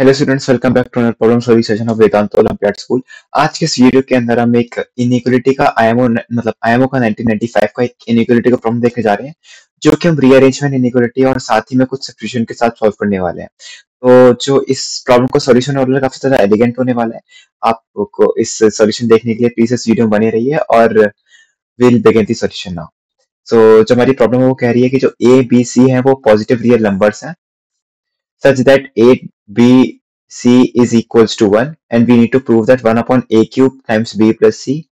Hello students welcome back to problem solving session of Vedantu olympiad school आज के इस video के अंदर हम एक इनइक्वालिटी का आईएमओ मतलब आईएमओ का 1995 का एक इनइक्वालिटी का प्रॉब्लम देखने जा रहे हैं, जो कि हम रीअरेंजमेंट इनइक्वालिटी और साथ ही में कुछ सब्स्टिट्यूशन के साथ सॉल्व करने वाले हैं। तो जो इस प्रॉब्लम का सॉल्यूशन है वो काफ़ी ज़्यादा एलिगेंट होने वाला है। आपको इस सॉल्यूशन देखने के लिए प्लीज़ इस वीडियो में बने रहिए और will begin the solution now so जो हमारी प्रॉब्लम वो कह रही है कि जो ए बी सी है, वो पॉजिटिव रियल नंबर्स हैं। Such that a b c is equals to 1 and we need to prove that 1 upon a cube times b plus c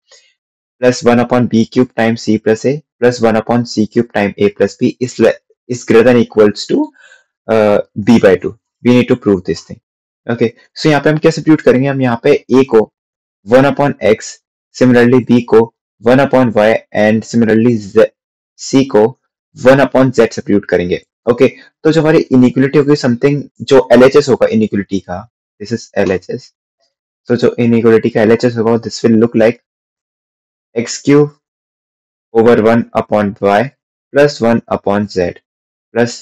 plus 1 upon b cube times c plus a plus 1 upon c cube times a plus b is is greater than equals to uh, b by 2 we need to prove this thing okay so यहाँ पे हम क्या substitute करेंगे हम यहाँ पे a को 1 upon x similarly b को 1 upon y and similarly z, c को 1 upon z सब्स्टिट्यूट करेंगे ओके okay, तो जो हमारी इनिक्वलिटी होगी समथिंग जो एल होगा इनिक्वलिटी का दिस इज़ एल तो जो इनिक्वलिटी का एल होगा this will look like x cube over one upon y plus one upon z plus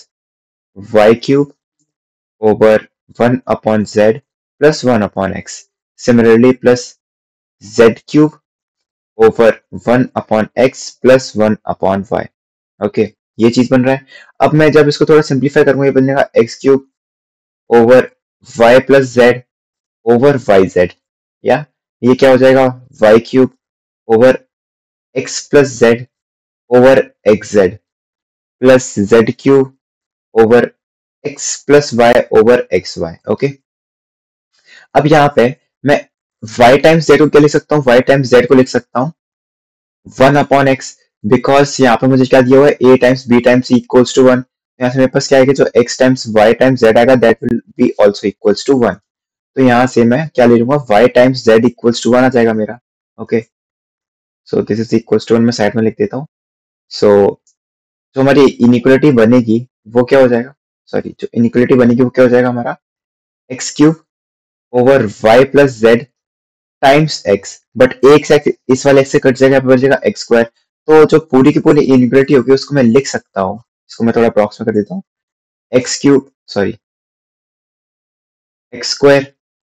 y cube over one upon z plus one upon x similarly plus z cube over one upon x plus one upon y okay ये चीज़ बन रहा है। अब मैं जब इसको थोड़ा सिंप्लीफाई करूँगा, ये बन जाएगा x cube over y plus z over y z या? ये क्या हो जाएगा? Y cube over x plus z over x z plus z cube over x plus y over x y okay अब यहाँ पे मैं y टाइम्स जेड को क्या लिख सकता हूँ? y टाइम्स जेड को लिख सकता हूँ। वन अपॉन एक्स बिकॉज़ यहाँ पे मुझे क्या दिया हुआ है? A times b times equals to one यहाँ से मेरे पास क्या आएगा? जो x times y times z आएगा that will be also equals to one तो यहाँ से मैं क्या ले लूँगा? Y times z equals to one आ जाएगा मेरा. Okay so this is equals to one मैं साइड में लिख देता हूँ. सो जो हमारी इनिक्वलिटी बनेगी, वो क्या हो जाएगा? सॉरी जो इनिक्वलिटी बनेगी, वो क्या हो जाएगा हमारा? X cube over y plus z times x but एक इस वाले एक्स से कट जाएगा एक्स स्क्वायर तो जो पूरी की पूरी इनिक्वलिटी होगी, उसको मैं लिख सकता हूँ। इसको मैं थोड़ा अप्रॉक्स में कर देता हूँ। X cube sorry x square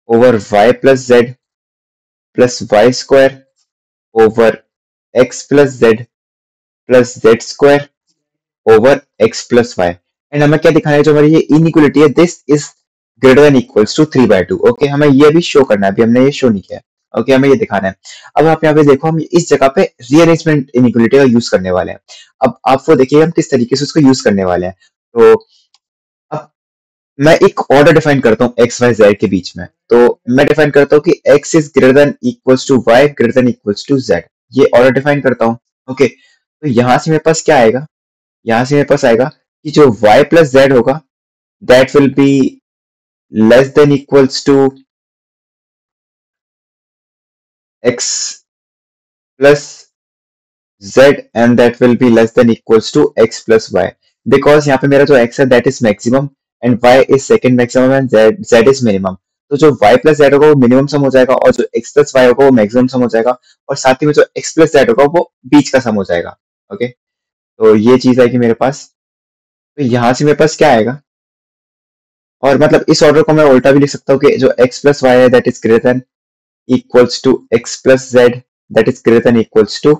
over y plus z plus y square over x plus z plus z square over x plus y and हमें क्या दिखाना है? जो हमारी ये इनइक्वलिटी है this is greater than equals to three by two okay हमें ये भी शो करना है। अभी हमने ये शो नहीं किया। ओके हमें ये दिखाना है। अब आप यहाँ पे देखो, हम इस जगह पे रीअरेंजमेंट इनिक्वलिटी का यूज़ करने वाले हैं। अब आप वो देखिए, हम किस तरीके से उसको यूज़ करने वाले हैं। तो अब मैं एक ऑर्डर डिफाइन करता हूँ एक्स वाई जेड के बीच में। तो मैं डिफाइन करता हूँ कि x is greater than equals to y greater than equals to z ये ऑर्डर डिफाइन करता हूँ। ओके तो यहाँ से मेरे पास क्या आएगा? यहाँ से मेरे पास आएगा कि जो y प्लस जेड होगा that will be less than equals to x plus z and that will be less than equals to x plus y. Because यहाँ पे मेरा जो x है, that is maximum and y is second maximum and z z is minimum. तो जो y plus Z होगा, वो minimum सम हो जाएगा और जो x प्लस वाई होगा, वो मैक्सिमम सम हो जाएगा और साथ ही में जो x प्लस जेड होगा, वो बीच का सम हो जाएगा ओके तो ये चीज़ आएगी मेरे पास। तो यहाँ से मेरे पास क्या आएगा? और मतलब इस ऑर्डर को मैं उल्टा भी लिख सकता हूँ कि जो x प्लस वाई है that is greater than equals to x plus z, that is greater than equals to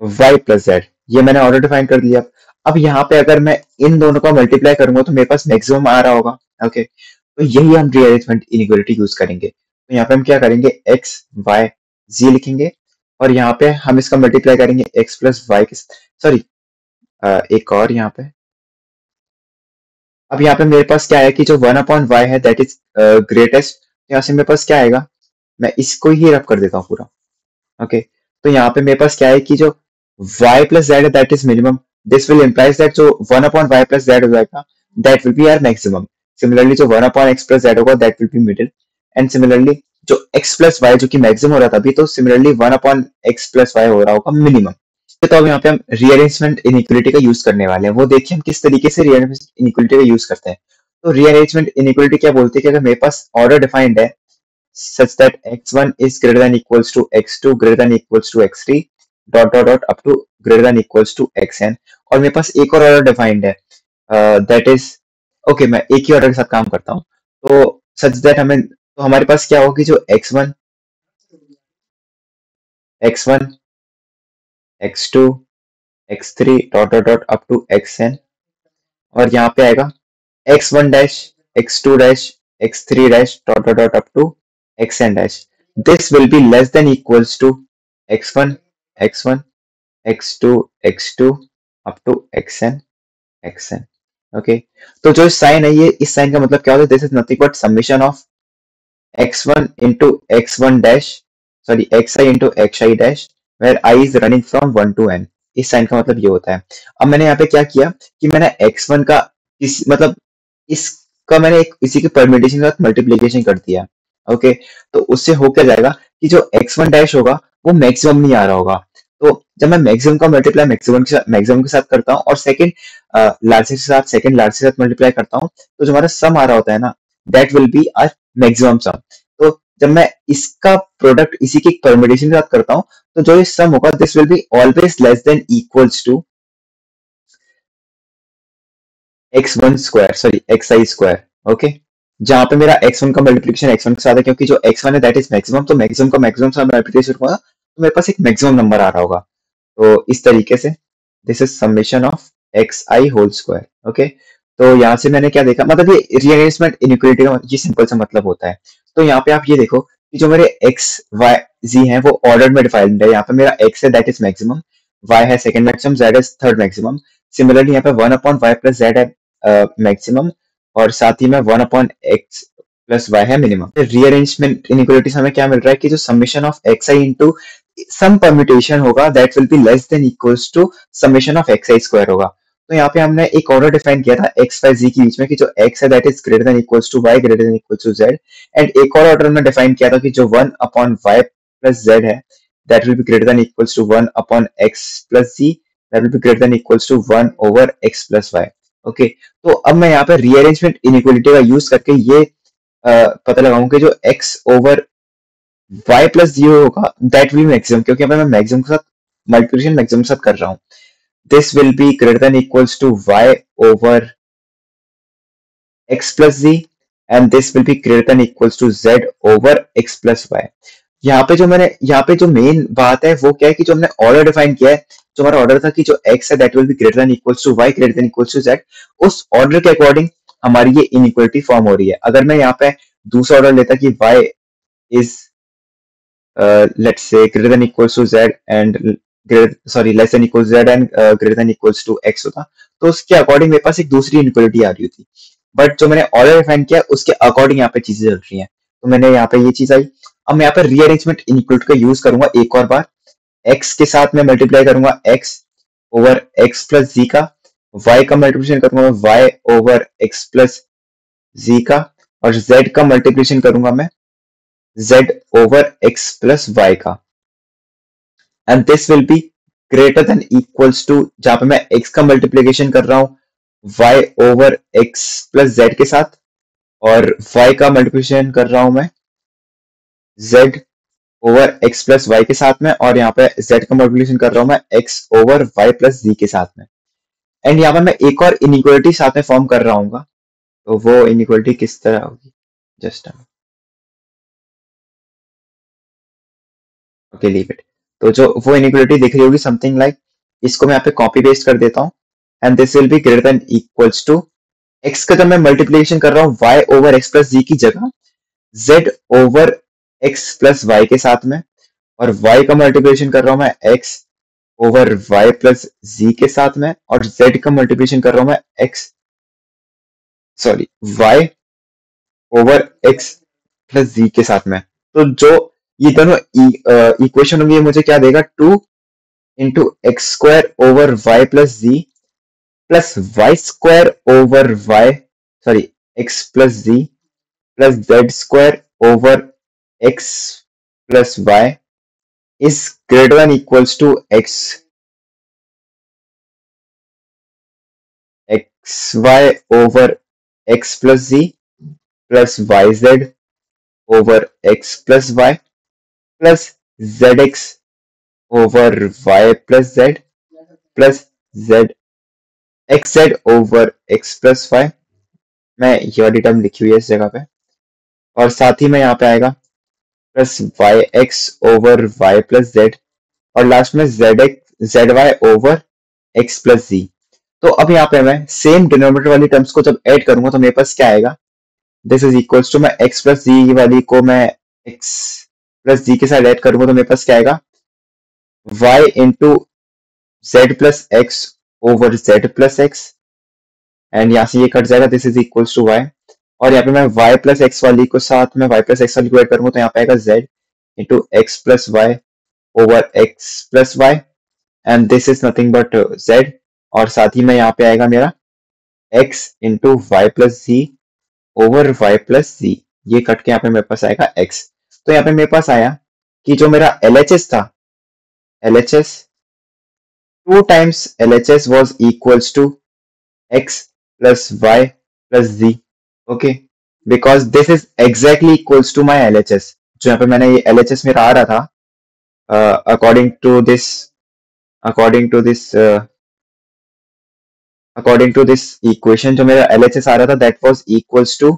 y plus z. ये मैंने ऑर्डर डिफाइन कर दिया। अब यहाँ पे अगर मैं इन दोनों का मल्टीप्लाई करूँगा तो मेरे पास मैक्सिमम आ रहा होगा। ओके तो यही हम रीअरेंजमेंट इनिक्वालिटी यूज़ करेंगे। तो यहाँ पे हम क्या करेंगे? x, y, z लिखेंगे। और यहाँ पे हम इसका मल्टीप्लाई करेंगे x प्लस वाई के सॉरी एक और यहाँ पे। अब यहाँ पे मेरे पास क्या है कि जो वन अपॉन वाई है दैट इज़ ग्रेटेस्ट यहाँ से मेरे पास क्या आएगा? मैं इसको ही रब कर देता हूँ पूरा। ओके तो यहाँ पे मेरे पास क्या है कि जो y plus z that is minimum this will implies that जो one upon y plus z हो जाएगा that will be are maximum similarly जो one upon x plus z होगा that will be middle and similarly जो x plus Y जो कि maximum हो रहा था अभी तो similarly one upon x plus y हो रहा होगा मिनिमम तो अब यहाँ पे हम रीअरेंजमेंट इनिक्वलिटी का यूज़ करने वाले हैं। वो देखिए हम किस तरीके से रीअरेंजमेंट इनिक्वलिटी का यूज़ करते हैं। तो रीअरेंजमेंट इनइक्वालिटी क्या बोलती है कि अगर मेरे पास ऑर्डर डिफाइंड है, such that x1 is greater than equals to x2 greater than equals to x3 dot dot dot, up to greater than equals to xn, और मेरे पास एक और ऑर्डर डिफाइंड है दैट इज़ ओके मैं एक ही order के साथ काम करता हूँ तो सच दैट हमें तो हमारे पास क्या होगी जो x one x one x two x three dot dot dot up to x n और यहाँ पे आएगा x one dash x two dash x three dash dot dot dot up to x n dash this will be less than equals to x1 x1 x2 x2 up to xn xn. Okay तो जो sign है, ये इस sign का मतलब क्या होता है? This is nothing but summation of x1 into x1 dash sorry xi into xi dash where i is running from 1 to n. इस साइन का मतलब ये होता है। अब मैंने यहाँ पे क्या किया कि मैंने एक्स वन का इस मतलब इसका मैंने एक इसी के परमिटेशन के साथ मल्टीप्लीकेशन कर दिया। ओके तो उससे हो क्या जाएगा कि जो x1 डैश होगा, वो मैक्सिमम नहीं आ रहा होगा। तो जब मैं मैक्सिमम का मल्टीप्लाई मैक्सिमम के साथ मैक्सिमम के साथ करता हूँ और सेकंड लार्जेस्ट के साथ सेकंड लार्जेस्ट के साथ मल्टीप्लाई करता हूँ तो जो हमारा सम आ रहा होता है ना that will be our maximum sum तो जब मैं इसका प्रोडक्ट इसी की परमिटेशन के साथ करता हूँ तो जो ये सम होगा this will be always less than equals to x one square sorry x i square okay जहाँ पे मेरा एक्स वन का मल्टीप्लिकेशन x1 के साथ है, क्योंकि जो एक्स वन है दैट इज़ मैक्सिमम तो मैक्सिमम का मैक्सिमम साथ मल्टीप्लिकेशन होगा तो मेरे पास एक मैक्सिमम नंबर आ रहा होगा। तो इस तरीके से this is summation of x i whole square okay तो यहाँ से मैंने क्या देखा मतलब ये रीअरेंजमेंट इनइक्वलिटी का, ये सिंपल सा मतलब होता है। तो यहाँ पे आप ये देखो कि जो मेरे एक्स वाई जी है, वो ऑर्डर में डिफाइंड है। यहाँ पे मेरा एक्स है दैट इज़ मैक्सिमम वाई है second maximum z is third maximum similarly यहाँ पे one upon y plus z है मैक्सिमम और साथ ही में one upon x plus y है मिनिमम रीअरेंजमेंट इनइक्वलिटीज हमें क्या मिल रहा है कि जो summation of x i into sum permutation होगा that will be less than equals to summation of x i square होगा। तो यहाँ पे हमने एक ऑर्डर डिफाइन किया था एक्स वाई जी के बीच में कि जो एक्स है that is greater than equals to y greater than equals to z and एक और ऑर्डर हमने डिफाइन किया था कि जो one upon y plus z है that will be greater than equals to one upon x plus z that will be greater than equals to one over x plus y okay तो अब मैं यहाँ पे रीअरेंजमेंट इनइक्वलिटी का use करके ये आ, पता लगाऊँ कि जो x over y plus zero होगा दैट विल मैक्सिमम क्योंकि मैं मैक्सिमम के साथ मल्टीप्लिकेशन मैक्सिमम के साथ कर रहा हूँ। This will be greater than equals to y over x plus z and this will be greater than equals to z over x plus y यहाँ पे जो मैंने, यहाँ पे जो मेन बात है, वो क्या है कि जो हमने ऑर्डर डिफाइन किया है, जो हमारा ऑर्डर था कि जो x है that will be greater than equals to y greater than equals to z, उस ऑर्डर के अकॉर्डिंग हमारी ये इनइक्वालिटी फॉर्म हो रही है। अगर मैं यहाँ पे दूसरा ऑर्डर लेता कि y is let's say greater than equals to z and sorry less than equals z and greater than equals to x होता तो उसके अकॉर्डिंग मेरे पास एक दूसरी इनइक्वालिटी आ रही होती। बट जो मैंने ऑर्डर डिफाइन किया, उसके अकॉर्डिंग यहाँ पे चीज़ें चल रही हैं। तो मैंने यहाँ पे ये चीज़ आई। अब मैं यहाँ पे रीअरेंजमेंट इनक्लूड का यूज़ करूँगा एक और बार। X के साथ मैं मल्टीप्लाई करूँगा x over x plus z का। Y का मल्टीप्लिकेशन करूँगा मैं y over x plus z का। और z का मल्टीप्लिकेशन करूँगा मैं z over x plus y का। And this will be greater than equals to जहाँ पे मैं x का मल्टीप्लीकेशन कर रहा हूँ y over x plus z के साथ। और y का मल्टीप्लिकेशन कर रहा हूँ मैं। z over x plus y के साथ में और यहाँ पे z का मल्टीप्लिकेशन कर रहा हूँ मैं x over y plus z के साथ में। एंड यहाँ पे मैं एक और इनइक्वालिटी साथ में फॉर्म कर रहा हूँ तो वो इनइक्वालिटी किस तरह होगी? जस्ट ओके लीव इट तो जो वो इनइक्वालिटी दिख रही होगी समथिंग लाइक इसको मैं यहाँ पे कॉपी पेस्ट कर देता हूँ। And this will be greater than equals to x का जब मैं मल्टीप्लीकेशन कर रहा हूँ, y over x plus z की जगह, z over x plus y के साथ में, और y का मल्टीप्लीकेशन कर रहा हूँ मैं x over y plus z के साथ में, और z का मल्टीप्लिकेशन कर रहा हूँ मैं x sorry y over x plus z के साथ में। तो जो ये दोनों इक्वेशन होंगे मुझे क्या देगा? Two into x square over y plus z plus y square over y sorry x plus z plus z square over x plus y is greater than equals to x. Xy over x plus z plus yz over x plus y plus zx over y plus z plus z xz over x plus y मैं ये वाली term लिखी हुई है इस जगह पे। और साथ ही में यहाँ पे आएगा plus y x over y plus z और लास्ट में z x z y over x plus z तो अब यहाँ पे मैं सेम डिनोमिनेटर वाली टर्म्स को जब ऐड करूँगा तो मेरे पास क्या आएगा? दिस इज़ इक्वल्स टू मैं एक्स प्लस जी वाली को मैं एक्स प्लस जी के साथ ऐड करूँगा तो मेरे पास क्या आएगा? Y into z plus x over z plus x and यहाँ से ये कट जाएगा this is equal to y और यहाँ पे मैं वाई प्लस एक्स वाली को साथ, में वाई प्लस एक्स वाली को एड करूँगा तो यहाँ पे आएगा z into x plus y over x plus y and this is nothing but z और साथ ही में यहाँ पे आएगा मेरा x into y plus z over y plus z ये कट के यहाँ पे मेरे पास आएगा एक्स तो यहाँ पे मेरे पास आया कि जो मेरा एल एच एस था L H S 2 times LHS was equals to X plus Y plus Z. Okay. Because this is exactly equals to my LHS. LHS uh, according to this according to this uh, according to this equation to mera lhs aa that was equals to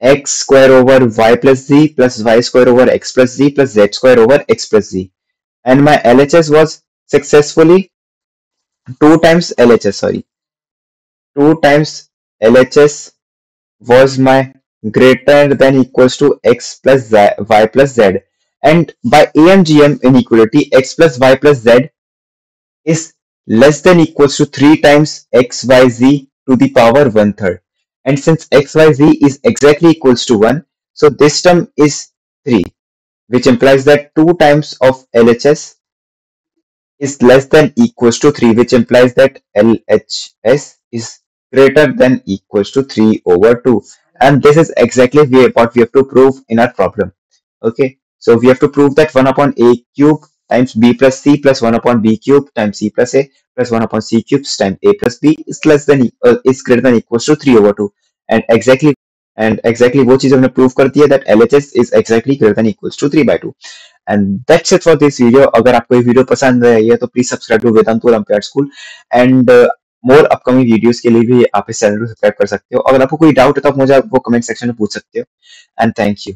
x square over y plus z plus y square over x plus z plus z square over x plus z and my lhs was successfully two times LHS sorry. Two times LHS was my greater than equals to x plus z, y plus z. And by AMGM inequality x plus y plus z is less than equals to 3 times xyz to the power one third. And since xyz is exactly equals to 1 so this term is 3 which implies that 2 times of LHS is less than equals to 3 which implies that LHS is greater than equals to 3 over 2 and this is exactly what we have to prove in our problem okay so we have to prove that 1 upon a cube times b plus c plus 1 upon b cube times c plus a plus 1 upon c cubes times a plus b is less than uh, is greater than equals to 3 over 2 and exactly and exactly वो चीज हमने prove कर दी है that LHS is exactly greater than equals to 3 by 2 and that's it for this video अगर आपको ये video पसंद आई है तो please subscribe to Vedantu olympiad school and more upcoming videos के लिए भी आप इस चैनल को सब्सक्राइब कर सकते हो। अगर आपको कोई डाउट है तो आप मुझे वो कमेंट सेक्शन में पूछ सकते हो। And thank you